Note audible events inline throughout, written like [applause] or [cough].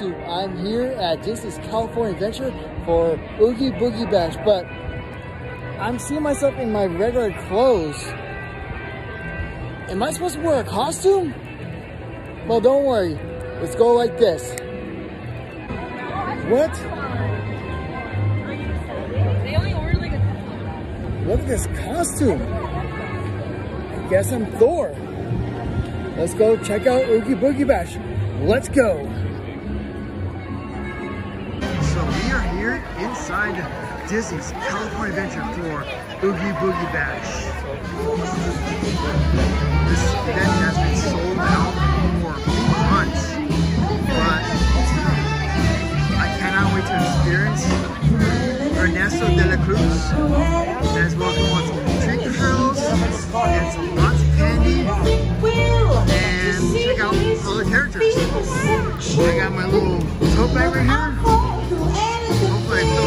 YouTube. I'm here at Disney's California Adventure for Oogie Boogie Bash, but I'm seeing myself in my regular clothes. Am I supposed to wear a costume? Well, don't worry. Let's go like this. What? Look at this costume. I guess I'm Thor. Let's go check out Oogie Boogie Bash. Let's go. Here inside Disney's California Adventure for Oogie Boogie Bash. This event has been sold out for months, but I cannot wait to experience Ernesto de la Cruz as well as on some treat trails and some lots of candy and check out all the characters. I got my little tote bag right here.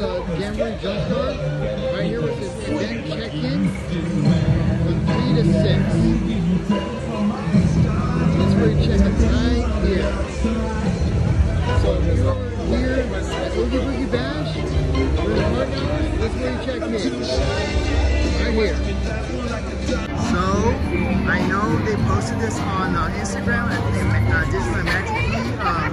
uh, Jump Car. Right here with this event check-in from 3 to 6. This is where you check in right here. So if you're here at Oogie Boogie Bash, during park hours, this is where you check in. Right here. So, I know they posted this on uh, Instagram at uh, Disneyland Magic um,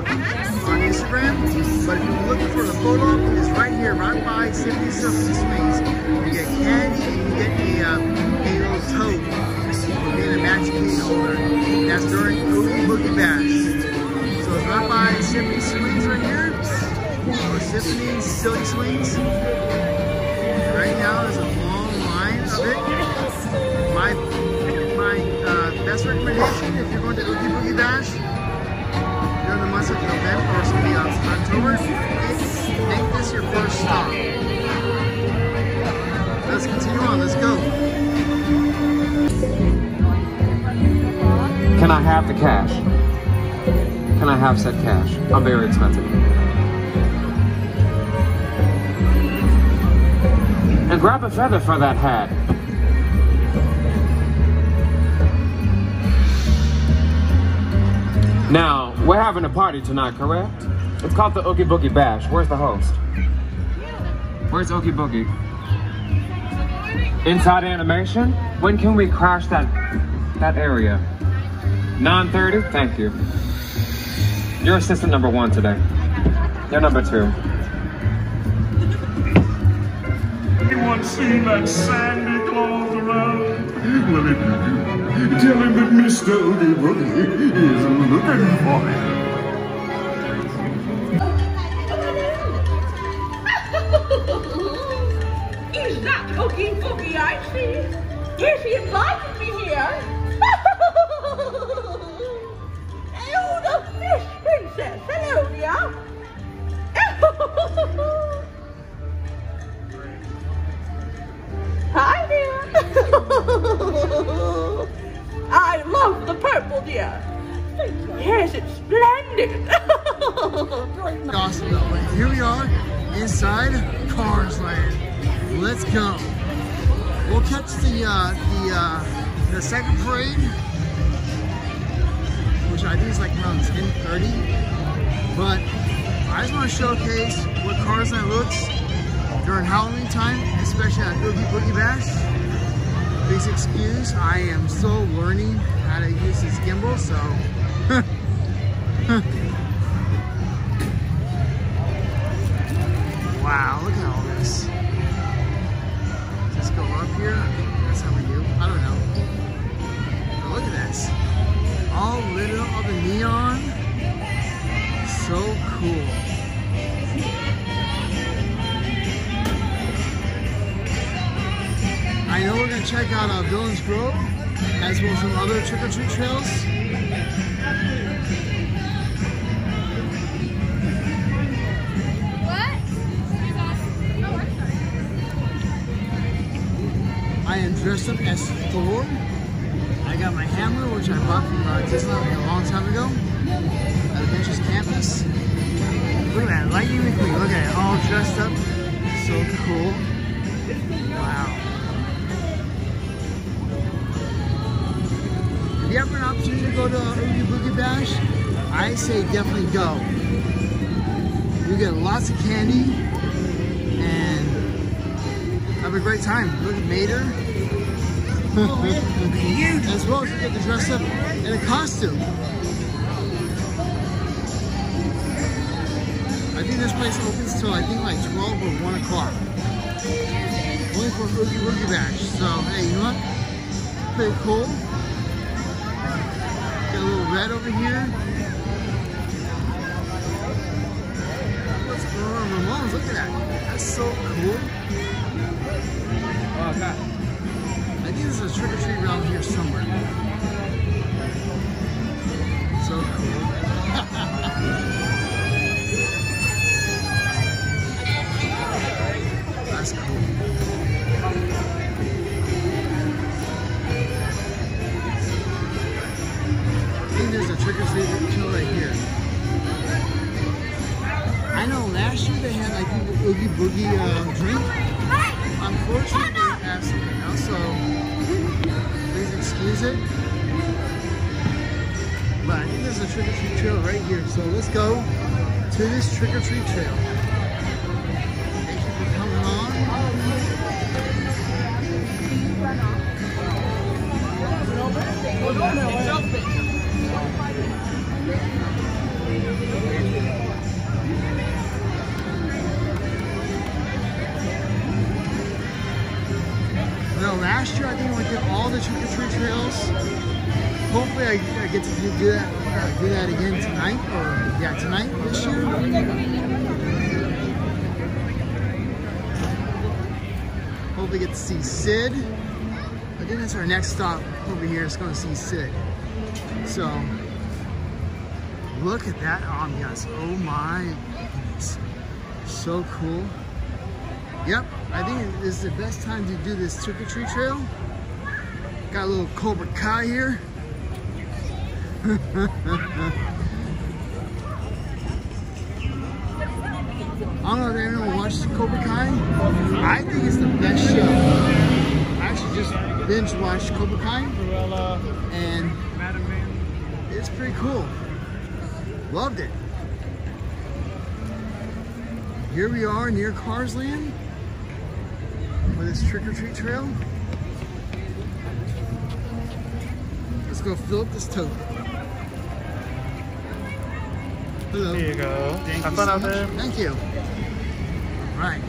on Instagram, but if you're looking for the photo, it's right here, right by Symphony Surface Swings. You get candy and you get a, uh, a little tote for being a Magic Key holder. That's during Oogie Boogie Bash. So it's right by Symphony Swings right here, or Symphony Silly Swings. Right now, there's a long line of it my my uh, best recommendation if you're going to Oogie Boogie Bash during the months of November or me, uh, October, make, make this your first stop. Let's continue on. Let's go. Can I have the cash? Can I have said cash? I'm very expensive. And grab a feather for that hat. Now, we're having a party tonight, correct? It's called the Oogie Boogie Bash. Where's the host? Where's Oogie Boogie? Inside animation? When can we crash that that area? 9.30? Thank you. You're assistant number one today. You're number two. Anyone seen that Sandy Claus around? Tell him that Mr. Oogie is looking for him. Is that Oogie Boogie I see? Yes, he invited me here. [laughs] oh, the fish princess. Hello, dear. [laughs] Hi, dear. [laughs] I love the purple, dear. Yes, it's splendid. [laughs] Awesome though. But here we are inside Cars Land. Let's go. We'll catch the uh, the uh, the second parade, which I think is like around 10:30. But I just want to showcase what Cars Land looks during Halloween time, especially at Oogie Boogie Bash. Please excuse, I am still learning how to use this gimbal, so. [laughs] I am dressed up as Thor. I got my hammer, which I bought from uh, Disneyland a long time ago at Avengers Campus. Look at that, Lightning McQueen. Look at it, all dressed up. So cool. Wow. You have an opportunity to go to Oogie Boogie Bash, I say definitely go. You get lots of candy and have a great time. Look at Mater. Oh, [laughs] as well as you get to dress up in a costume. I think this place opens till I think like 12 or 1 o'clock. Only for Oogie Boogie Bash. So, hey, you know what? Pretty cool. Got a little red over here. What's going on? Ramones, look at that. That's so cool. Oh, God. I think there's a trick or treat around here somewhere. Right here. I know last year they had like the Oogie Boogie uh, drink. Unfortunately, they have something else, so please excuse it. But I think there's a trick or treat trail right here, so let's go to this trick or treat trail. Get to do that uh, do that again tonight or yeah tonight this year. Hopefully get to see Sid. I think that's our next stop over here. It's going to see Sid. So look at that ambiance. Oh my goodness. So cool. Yep, I think this is the best time to do this trick or treat trail. Got a little Cobra Kai here. I don't know if anyone watched Cobra Kai. I think it's the best show. I actually just binge watched Cobra Kai and it's pretty cool. Loved it. Here we are near Cars Land for this trick or treat trail. Let's go fill up this tote. Hello. Here you go. Thank Have you fun so out much. there. Thank you. Right.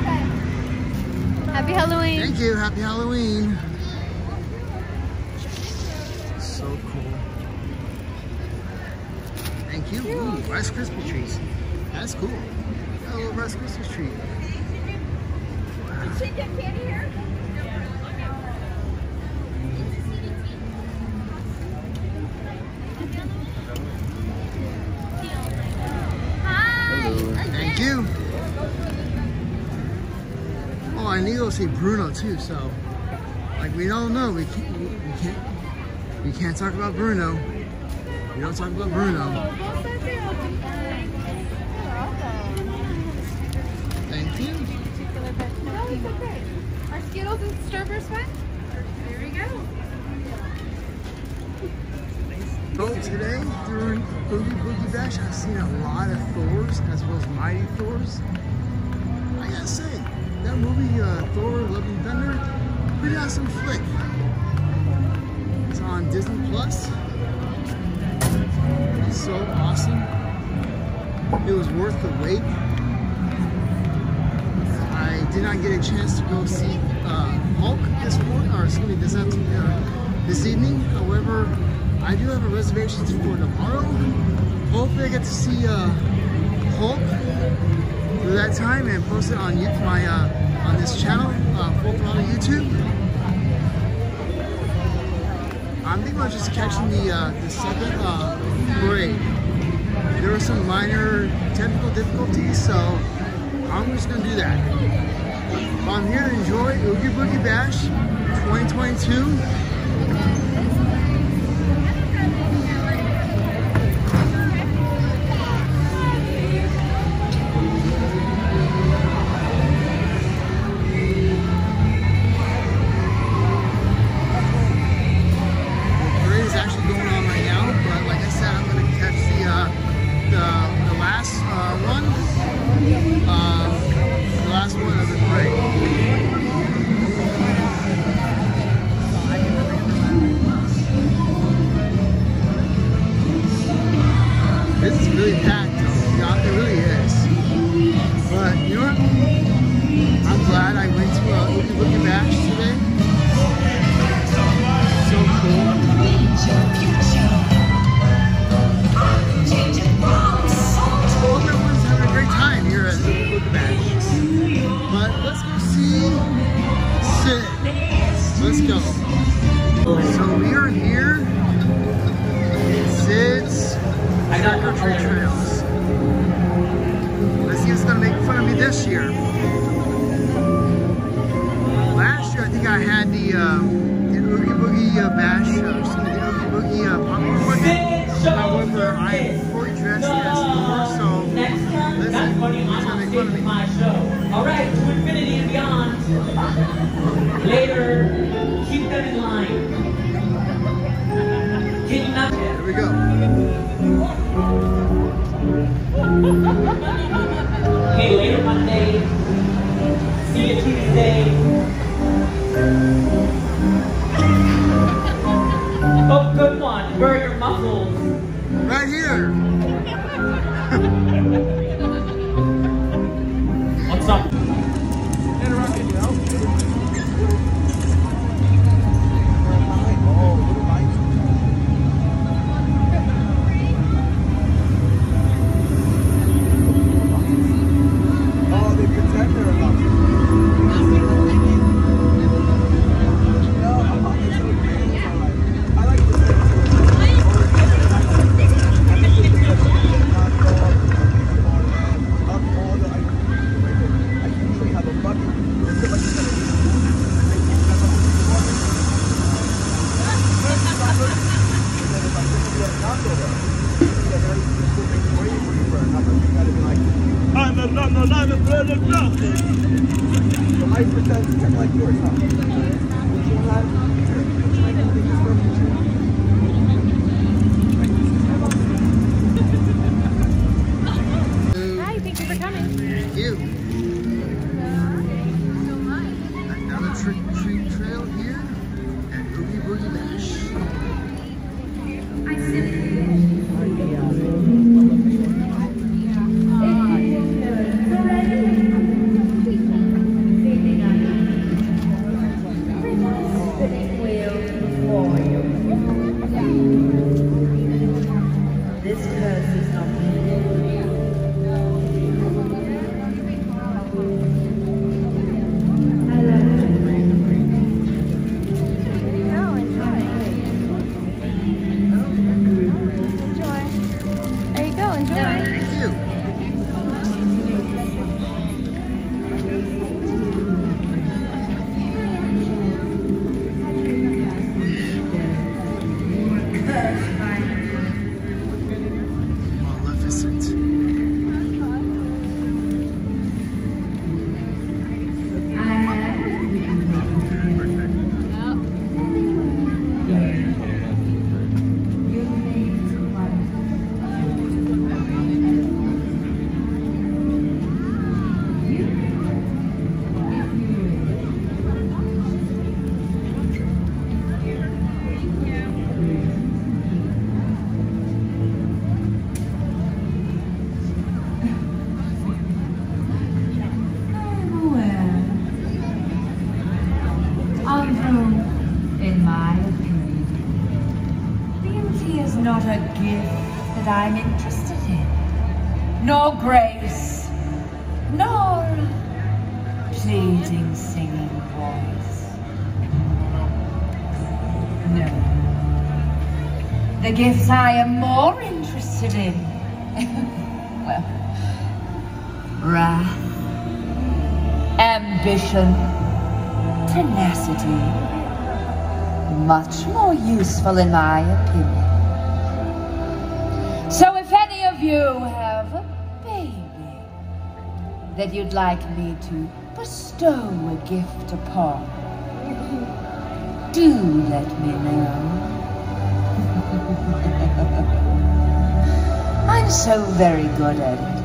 Okay. Happy Halloween. Thank you. Happy Halloween. So cool. Thank you. Ooh, Rice Krispie trees. That's cool. Got a little Rice Krispie tree. Did she get candy here? Thank you. Oh, I need to see Bruno too. So, like we all know, we can't, we, can't, we can't talk about Bruno. We don't talk about Bruno. Thank you. Are Skittles and Starburst fun? Here we go. So today during Oogie Boogie Bash, I've seen a lot of Thors as well as Mighty Thors. That movie uh, Thor: Love and Thunder, pretty awesome flick. It's on Disney Plus. It's so awesome. It was worth the wait. I did not get a chance to go see uh, Hulk this morning, or excuse me, this uh, this evening. However, I do have a reservation for tomorrow. Hopefully, I get to see uh, Hulk that time and post it on my uh, on this channel, uh, Full Throttle YouTube. I'm thinking about just catching the uh, the second uh. There were some minor technical difficulties, so I'm just gonna do that. I'm here to enjoy Oogie Boogie Bash 2022. Am more interested in. [laughs] well, wrath, ambition, tenacity. Much more useful in my opinion. So if any of you have a baby that you'd like me to bestow a gift upon, do let me know. I'm so very good at it.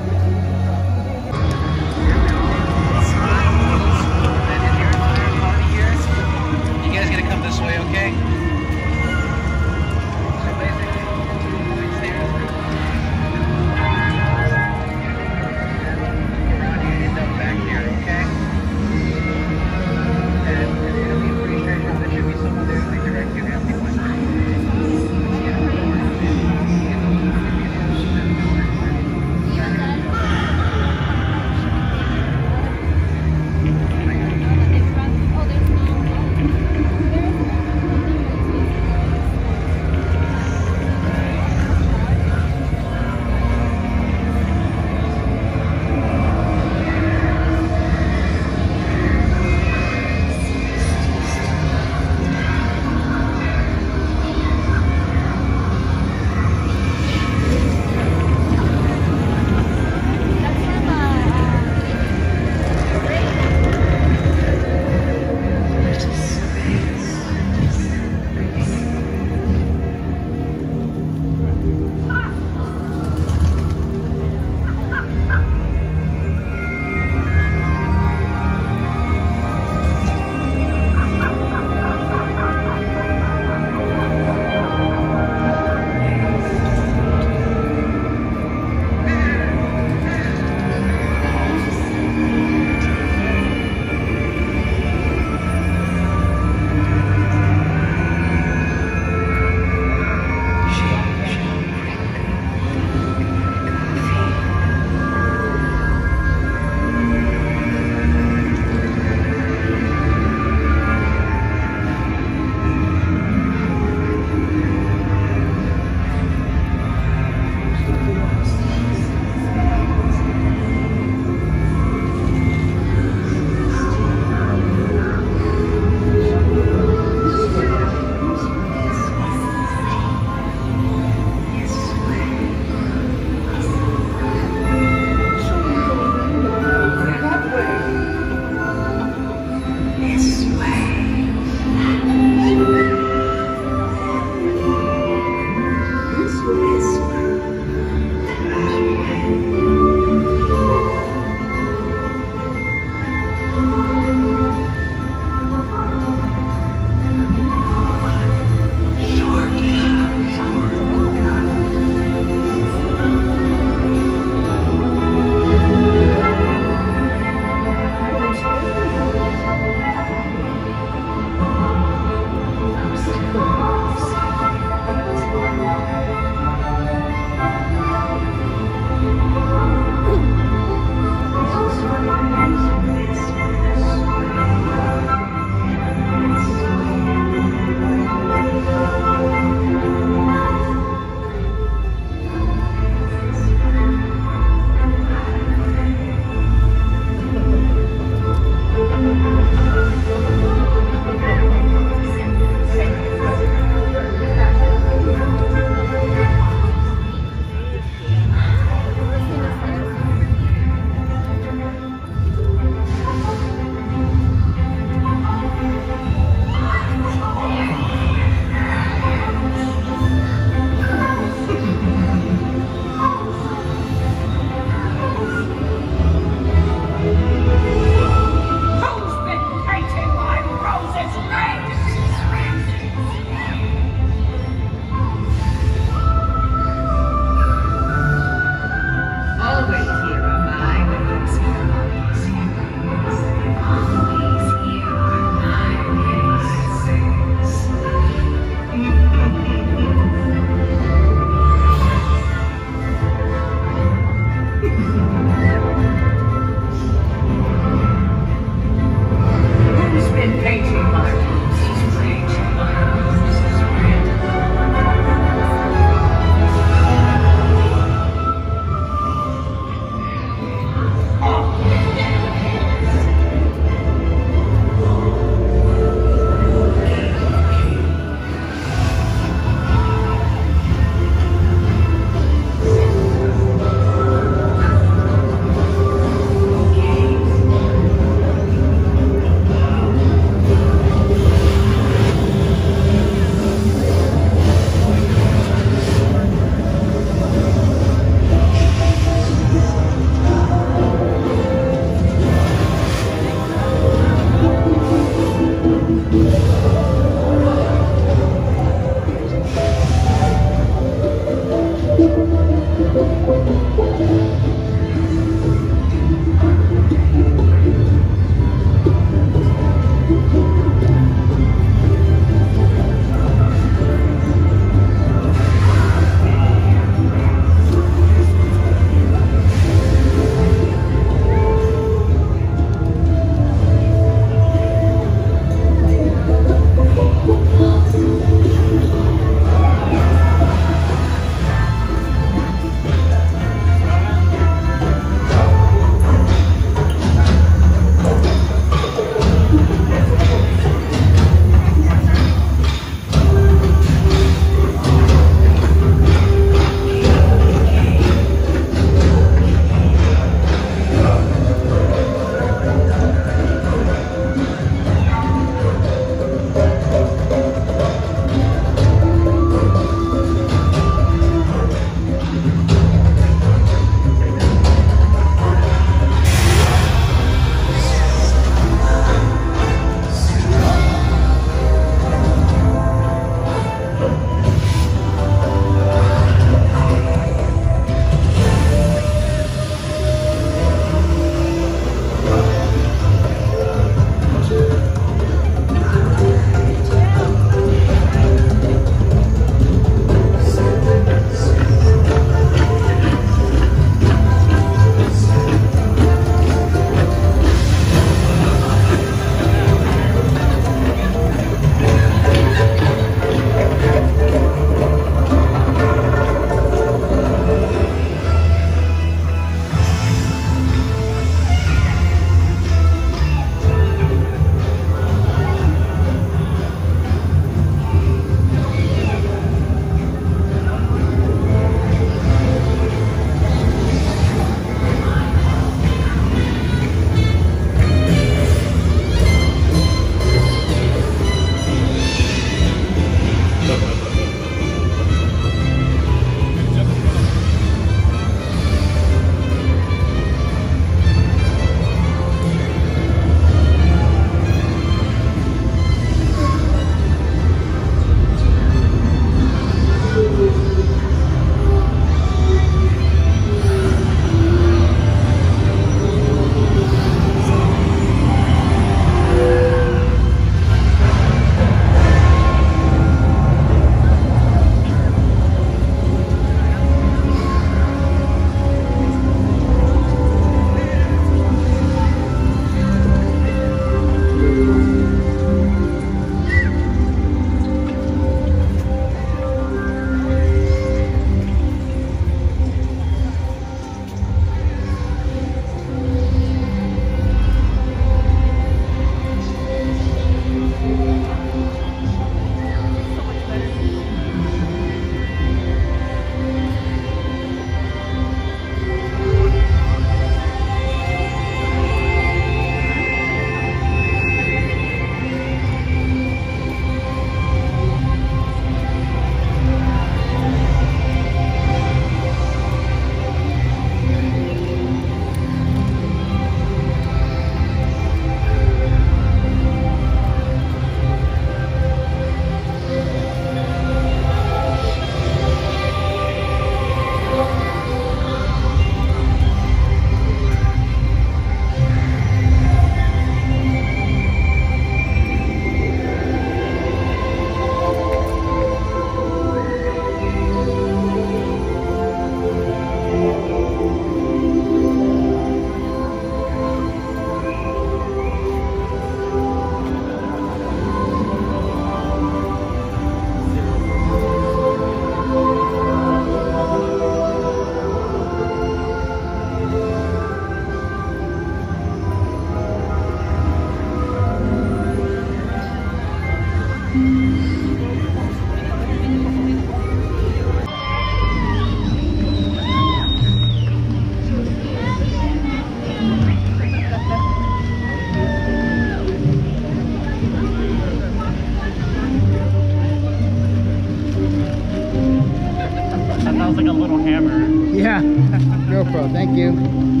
sounds like a little hammer. Yeah. [laughs] GoPro, thank you.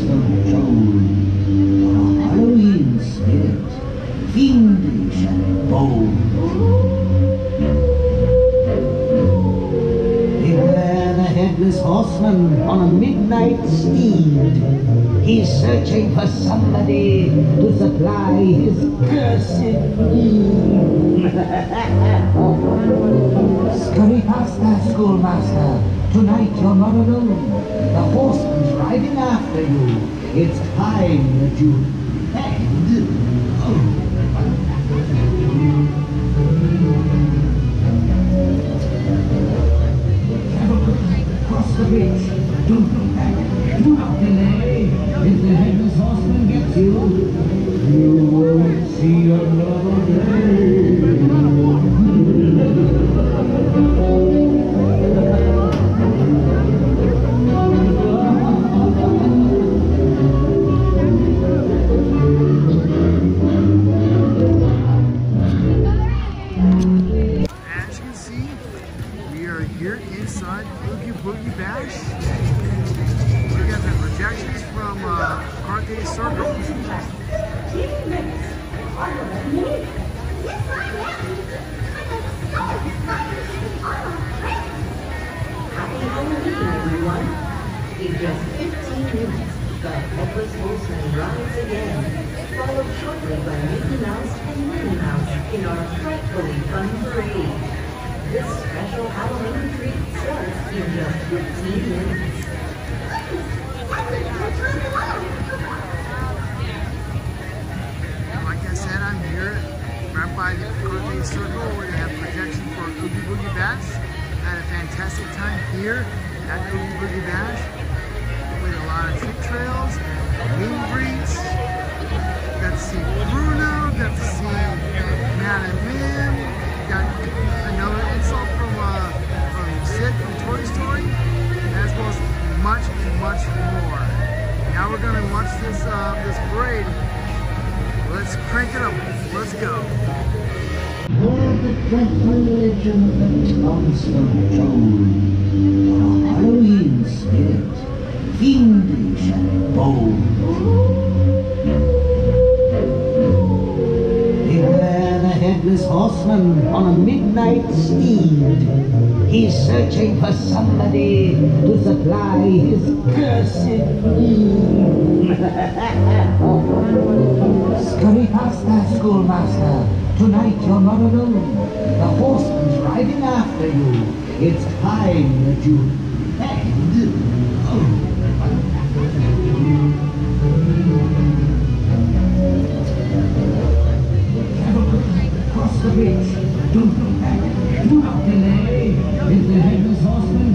A Halloween spirit, fiendish and bold. Beware the headless horseman on a midnight steed. He's searching for somebody to supply his cursed need. Scurry past that schoolmaster. Tonight you're not alone. The horseman's riding after you. It's time that you Let's go. Legend comes from Joel. A Halloween spirit, fiendish and bold. Beware the headless horseman on a midnight steed. He's searching for somebody to supply his cursed need. Scurry past that schoolmaster. Tonight you're not alone. The horseman's riding after you. It's time that you begged. Oh. Cross the bridge. Don't look back. Do not delay. If the headless horseman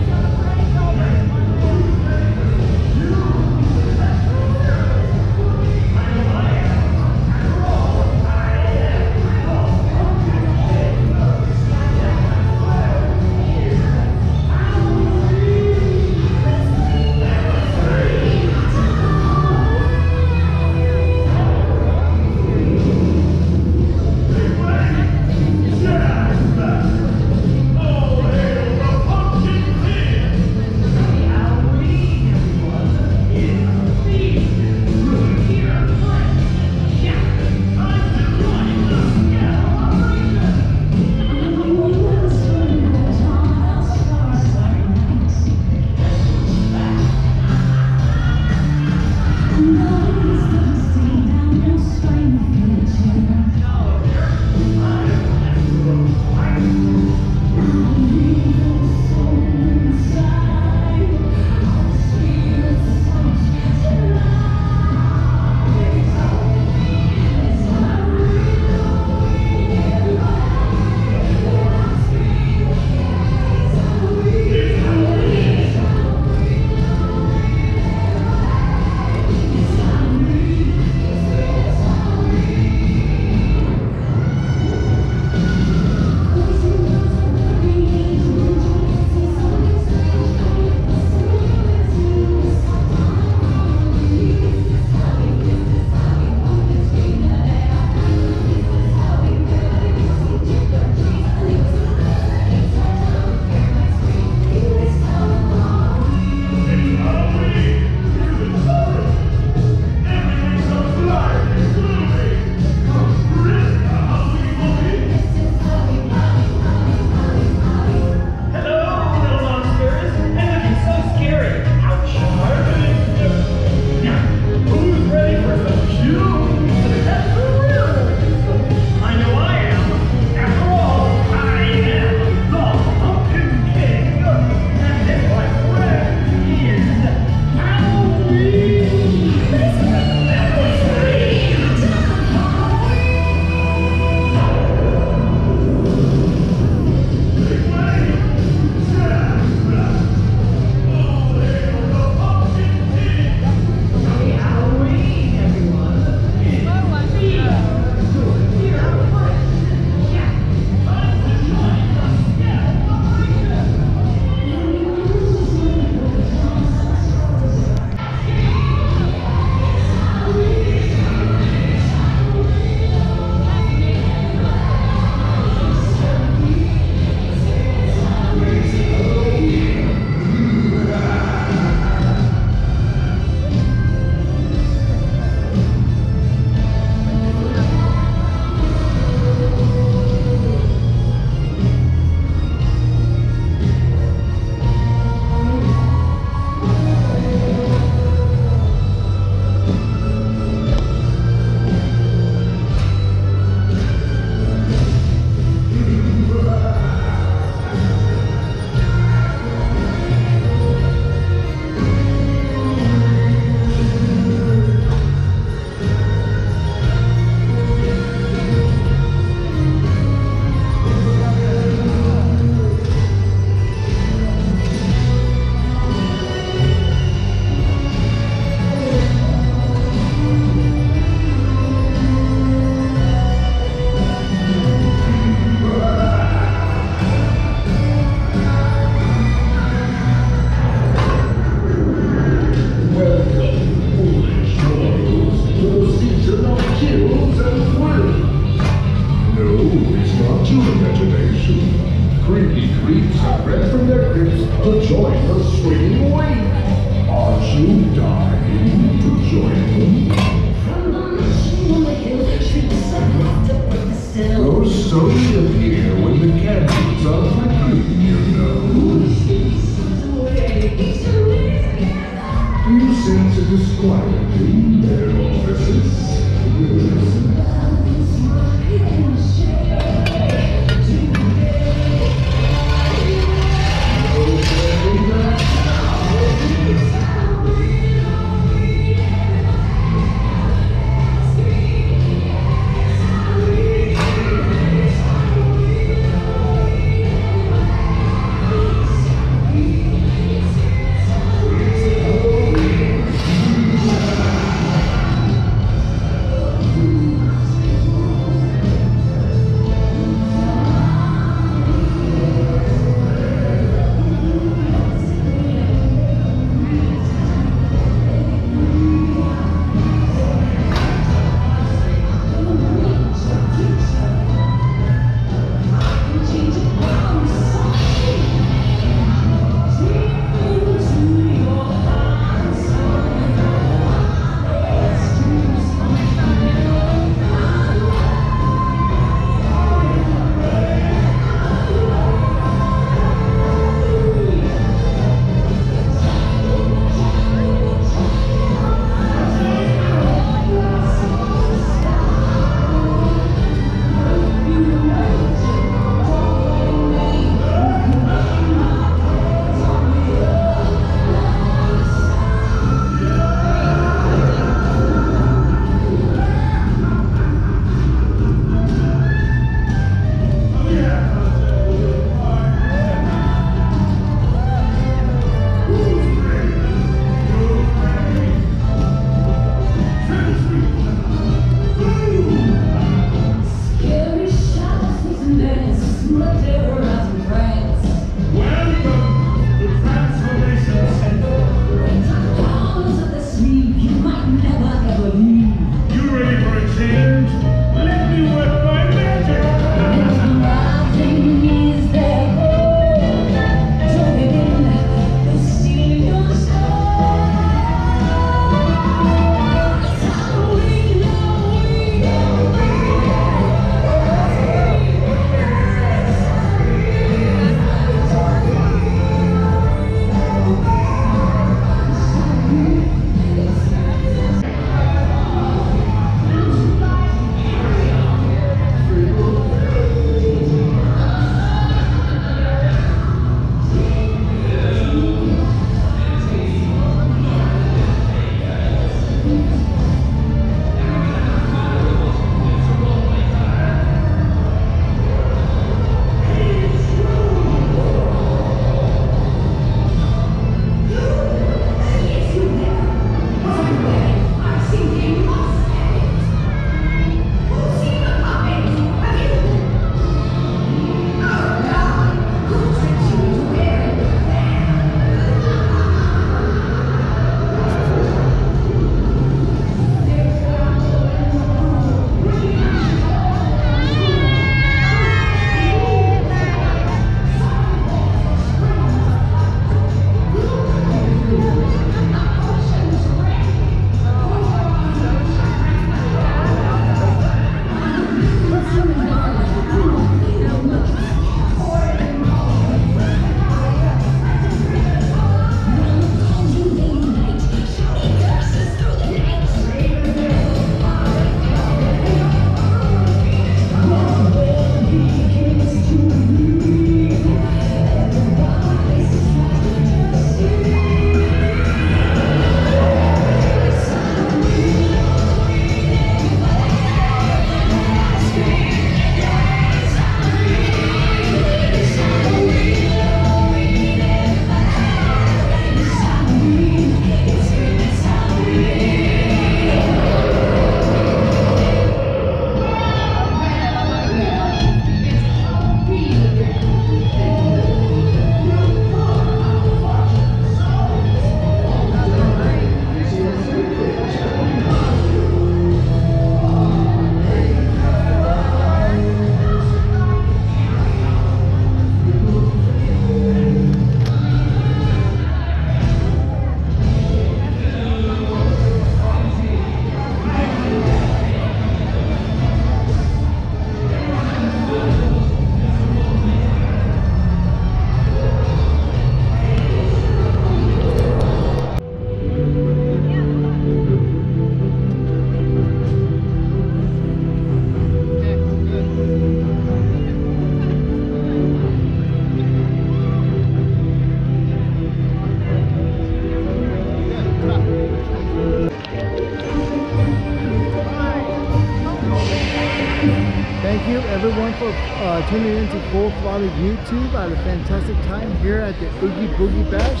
Throttle YouTube. I had a fantastic time here at the Oogie Boogie Bash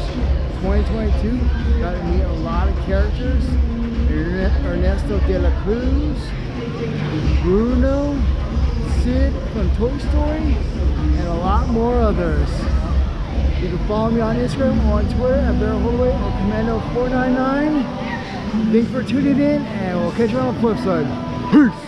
2022. Got to meet a lot of characters. Ernesto de la Cruz, Bruno, Sid from Toy Story, and a lot more others. You can follow me on Instagram or on Twitter at Barrel Holloway or Commando499. Thanks for tuning in, and we'll catch you on the flip side. Peace!